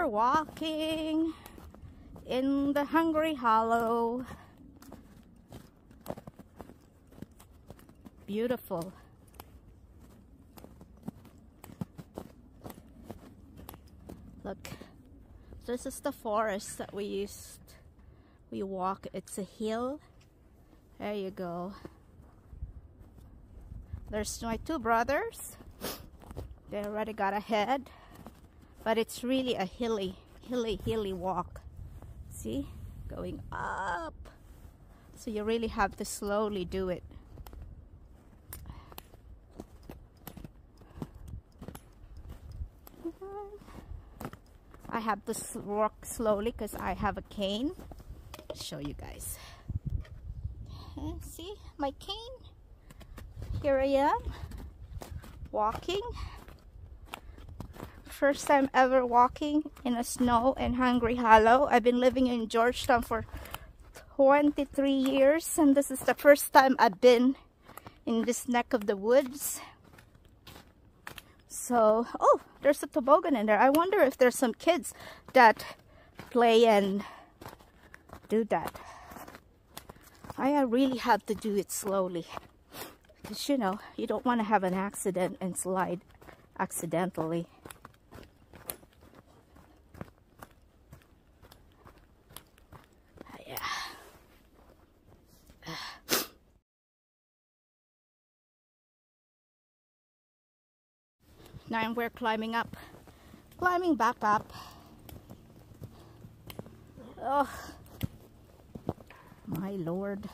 We're walking in the Hungry Hollow. Beautiful. Look, this is the forest that we used. We walk, it's a hill. There you go. There's my two brothers. They already got ahead. But it's really a hilly, hilly, hilly walk. See? Going up. So you really have to slowly do it. I have to walk slowly because I have a cane. Show you guys. Eh, see my cane? Here I am walking. First time ever walking in a snow and Hungry Hollow. I've been living in Georgetown for 23 years and this is the first time I've been in this neck of the woods. So, oh, there's a toboggan in there. I wonder if there's some kids that play and do that. I really have to do it slowly. Because, you know, you don't want to have an accident and slide accidentally. Yeah. Now we're climbing up, climbing back up. Oh, my lord.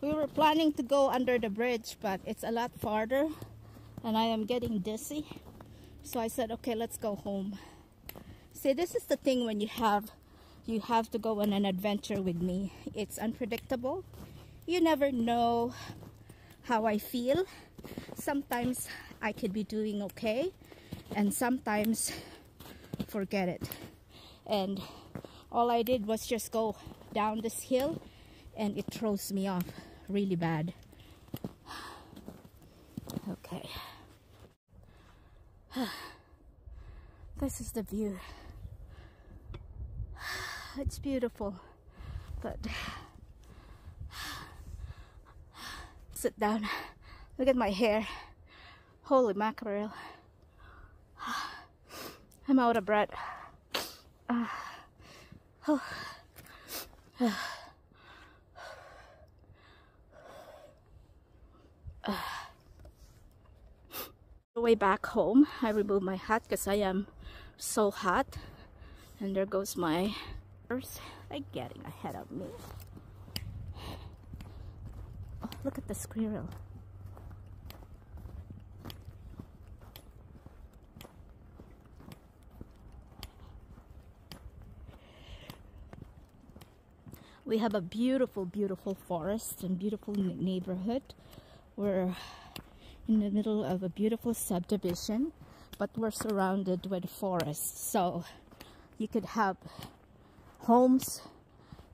We were planning to go under the bridge, but it's a lot farther and I am getting dizzy. So I said, okay, let's go home. See, this is the thing when you have you have to go on an adventure with me. It's unpredictable. You never know how I feel. Sometimes I could be doing okay and sometimes forget it. And all I did was just go down this hill and it throws me off really bad. Okay. This is the view. It's beautiful, but sit down. Look at my hair. Holy mackerel. I'm out of breath. Uh, oh. the way back home I removed my hat because I am so hot and there goes my earth like getting ahead of me oh look at the squirrel we have a beautiful beautiful forest and beautiful neighborhood. We're in the middle of a beautiful subdivision but we're surrounded with forests so you could have homes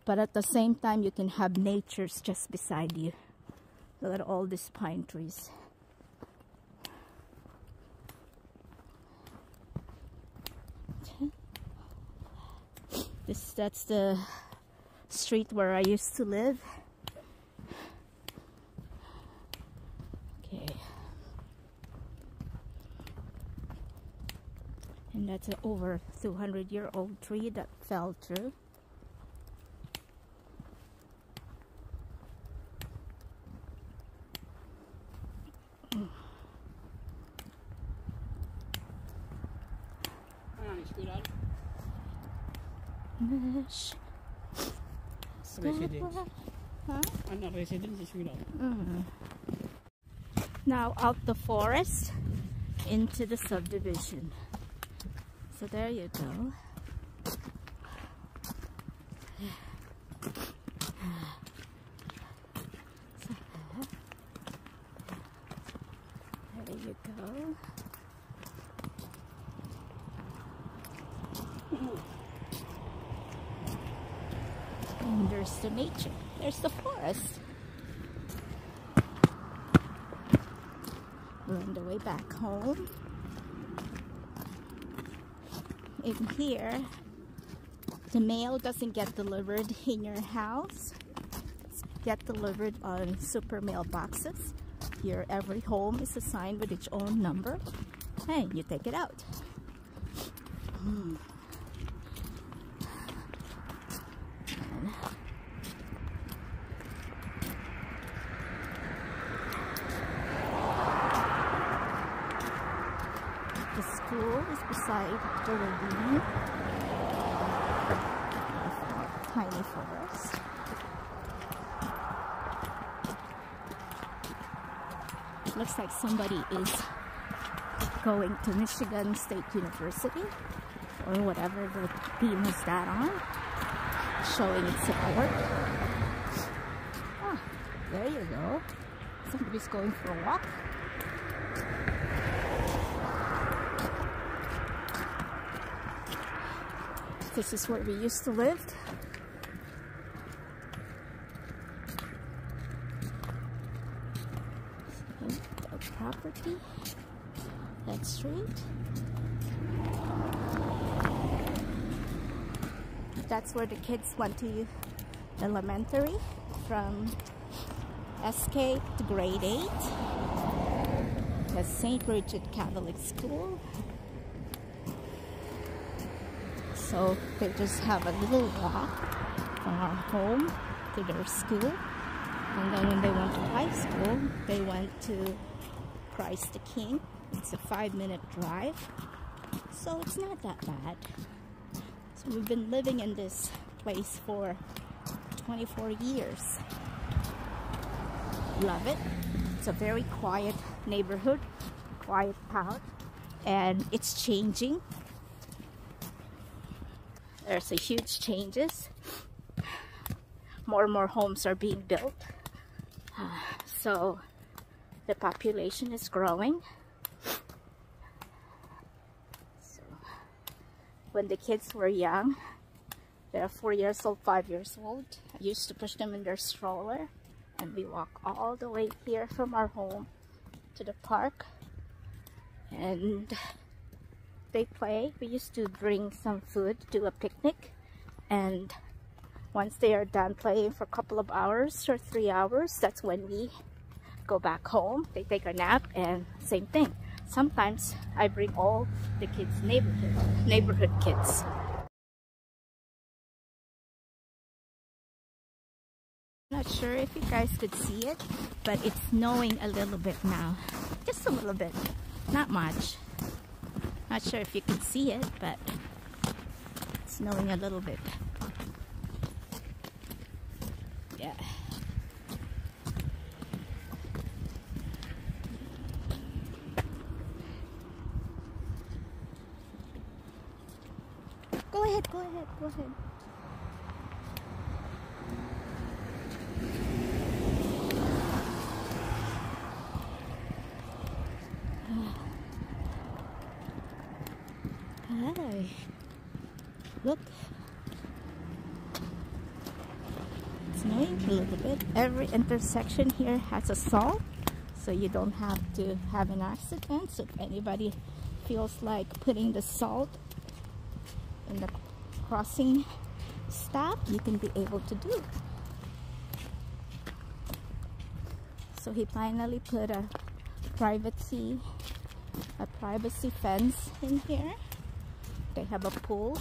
but at the same time you can have natures just beside you. Look at all these pine trees. This that's the street where I used to live Okay. and that's an over 200 year old tree that fell through. Huh? Is without. Mm. Now out the forest into the subdivision. So there you go. So there you go. And there's the nature. There's the forest. We're on the way back home. in here, the mail doesn't get delivered in your house. It's get delivered on super mailboxes. Here, every home is assigned with its own number. And you take it out. Hmm. School is beside the ravine. Tiny forest. Looks like somebody is going to Michigan State University or whatever the theme is that on showing its support ah, there you go somebody's going for a walk this is where we used to live. Property that street. That's where the kids went to elementary from SK to grade 8 the St. Bridget Catholic School so they just have a little walk from our home to their school and then when they went to high school they went to Christ the King it's a five minute drive so it's not that bad so we've been living in this place for 24 years. Love it. It's a very quiet neighborhood, quiet town, and it's changing. There's a huge changes. More and more homes are being built. so the population is growing. So when the kids were young. They're four years old, five years old. I used to push them in their stroller and we walk all the way here from our home to the park and they play. We used to bring some food, do a picnic and once they are done playing for a couple of hours or three hours, that's when we go back home. They take a nap and same thing sometimes I bring all the kids neighborhood neighborhood kids not sure if you guys could see it but it's snowing a little bit now just a little bit not much not sure if you can see it but it's snowing a little bit yeah Go ahead, go ahead, go ahead. Look. It's snowing a little bit. Every intersection here has a salt, so you don't have to have an accident. So if anybody feels like putting the salt in the crossing stop you can be able to do it. so he finally put a privacy a privacy fence in here they have a pool